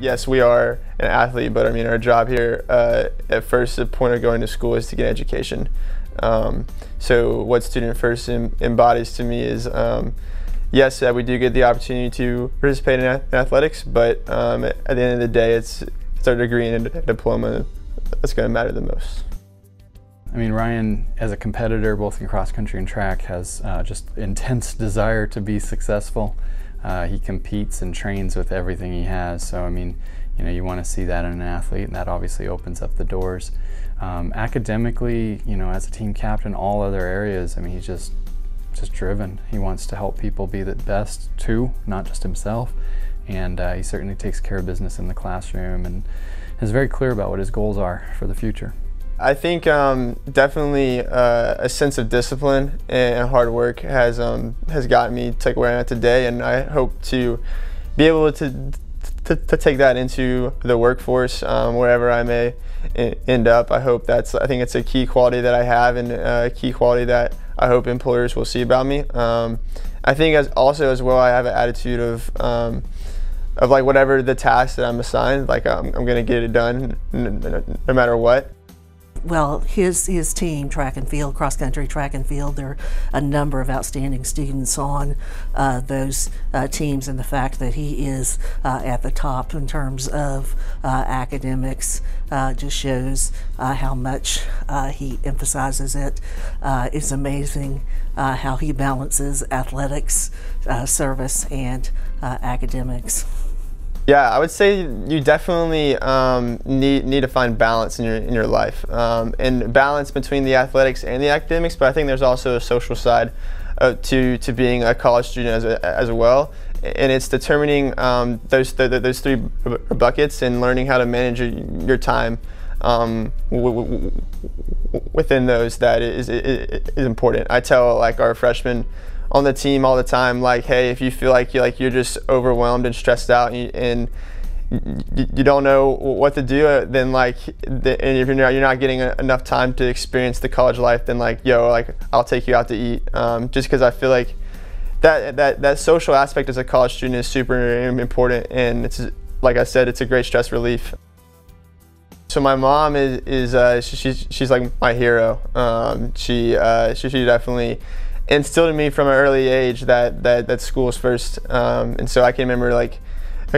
yes, we are an athlete, but I mean, our job here uh, at first, the point of going to school is to get education. Um, so, what Student First embodies to me is um, yes, uh, we do get the opportunity to participate in, in athletics, but um, at the end of the day, it's, it's our degree and diploma that's going to matter the most. I mean, Ryan, as a competitor, both in cross country and track, has uh, just intense desire to be successful. Uh, he competes and trains with everything he has. So, I mean, you know, you want to see that in an athlete, and that obviously opens up the doors. Um, academically, you know, as a team captain, all other areas, I mean, he's just just driven. He wants to help people be the best too, not just himself. And uh, he certainly takes care of business in the classroom and is very clear about what his goals are for the future. I think um, definitely uh, a sense of discipline and hard work has um, has gotten me to where I'm at today, and I hope to be able to to, to take that into the workforce um, wherever I may end up. I hope that's I think it's a key quality that I have and a key quality that I hope employers will see about me. Um, I think as also as well I have an attitude of um, of like whatever the task that I'm assigned, like I'm, I'm gonna get it done no matter what well, his his team, track and field, cross country track and field, there are a number of outstanding students on uh, those uh, teams, and the fact that he is uh, at the top in terms of uh, academics uh, just shows uh, how much he emphasizes it. it's amazing how he balances athletics, service, and academics. Yeah, I would say you definitely um, need need to find balance in your in your life, um, and balance between the athletics and the academics. But I think there's also a social side uh, to to being a college student as, a, as well, and it's determining um, those th those three buckets and learning how to manage your, time um, within those that is, is is important. I tell like our freshmen on the team all the time like hey if you feel like you like you're just overwhelmed and stressed out and, you, and you don't know what to do uh, then like and if you're not, you're not getting enough time to experience the college life then like yo like I'll take you out to eat. Um, just because I feel like that that that social aspect as a college student is super important and it's like I said it's a great stress relief. So my mom is is uh, she's she's like my hero. Um, she, uh, she she definitely instilled in me from an early age that that, that school is first. Um, and so I can remember like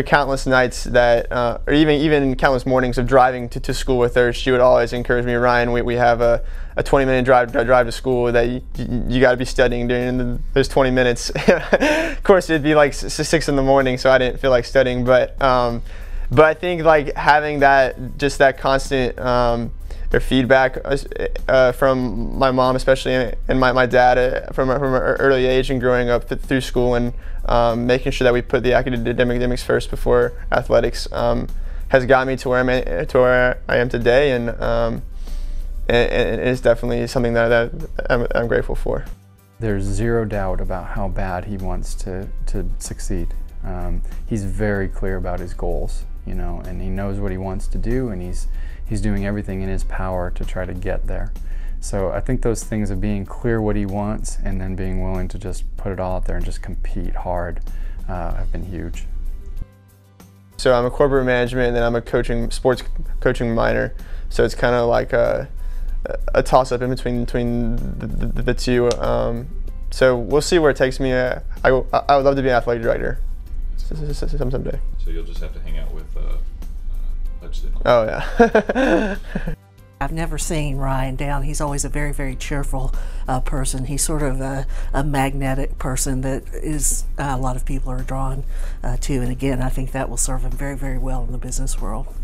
countless nights that, uh, or even even countless mornings of driving to, to school with her. She would always encourage me, Ryan. We, we have a, a 20 minute drive drive to school that you, you got to be studying during the, those 20 minutes. of course, it'd be like six in the morning, so I didn't feel like studying. But um, but I think like having that just that constant um, their feedback uh, uh, from my mom, especially, and my, my dad uh, from, from an early age and growing up th through school and um, making sure that we put the academics first before athletics um, has got me to where, I'm to where I am today, and, um, and it's definitely something that, that I'm, I'm grateful for. There's zero doubt about how bad he wants to, to succeed. Um, he's very clear about his goals, you know, and he knows what he wants to do, and he's he's doing everything in his power to try to get there. So I think those things of being clear what he wants and then being willing to just put it all out there and just compete hard uh, have been huge. So I'm a corporate management and then I'm a coaching sports coaching minor. So it's kind of like a, a toss up in between between the, the, the two. Um, so we'll see where it takes me. I, I, I would love to be an athletic director someday. So you'll just have to hang out with uh, Oh yeah. I've never seen Ryan down. He's always a very, very cheerful uh, person. He's sort of a, a magnetic person that is uh, a lot of people are drawn uh, to. And again, I think that will serve him very, very well in the business world.